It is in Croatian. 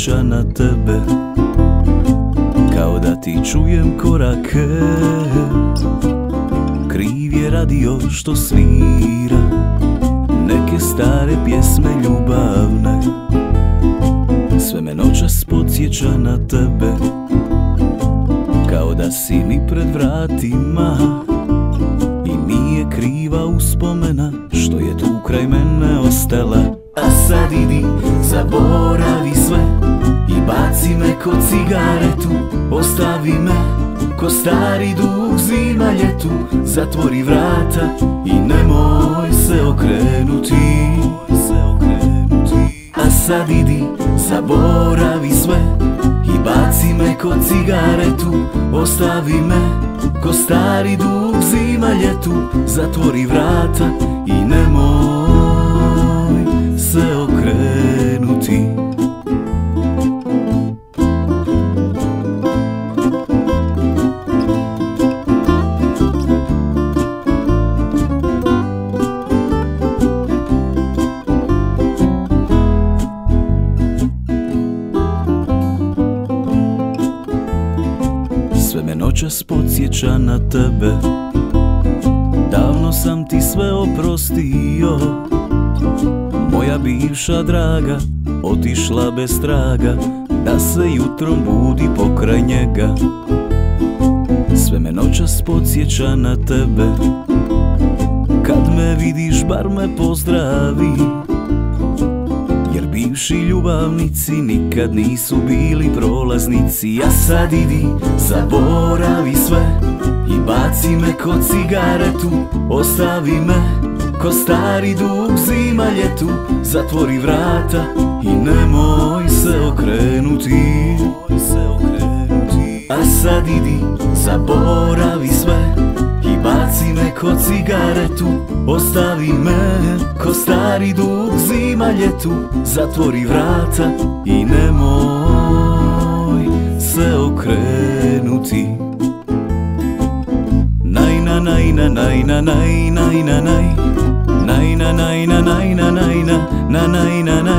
podsjeća na tebe Kao da ti čujem korake. Kriv je radio što svira Neke stare pjesme ljubavne. Sve me noćas podsjeća na tebe Kao da si mi pred vratima. I nije kriva uspomena Što je tu kraj mene ostala. A sad idi, zaboravi sve baci me ko cigaretu Ostavi me ko stari dug zima ljetu. Zatvori vrata i nemoj se okrenuti. A sad idi, zaboravi sve I baci me ko cigaretu. Ostavi me ko stari dug zima ljetu. Zatvori vrata i nemoj noćas podsjeća na tebe. Davno sam ti sve oprostio. Moja bivša draga Otišla bez traga Da se jutrom budi pokraj njega. Sve me noćas podsjeća na tebe. Kad me vidiš bar me pozdravi bivši ljubavnici nikad nisu bili prolaznici Ja sad idi, zaboravi sve. I baci me ko cigaretu Ostavi me Ko stari dug zima ljetu. Zatvori vrata i nemoj se okrenuti. A sad idi, zaboravi ko cigaretu Ostavi me ko stari dug zima ljetu Zatvori vrata i nemoj se okrenuti. Najna, najna, najna, najna, najna, najna Nai na nai na nai na na nai na nai